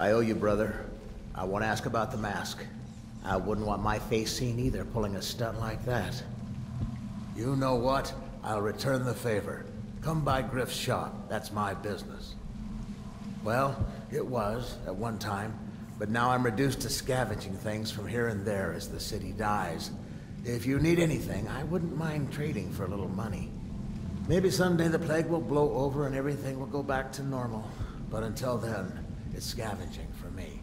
I owe you, brother. I want to ask about the mask. I wouldn't want my face seen either, pulling a stunt like that. You know what? I'll return the favor. Come by Griff's shop. That's my business. Well, it was, at one time. But now I'm reduced to scavenging things from here and there as the city dies. If you need anything, I wouldn't mind trading for a little money. Maybe someday the plague will blow over and everything will go back to normal. But until then, it's scavenging for me.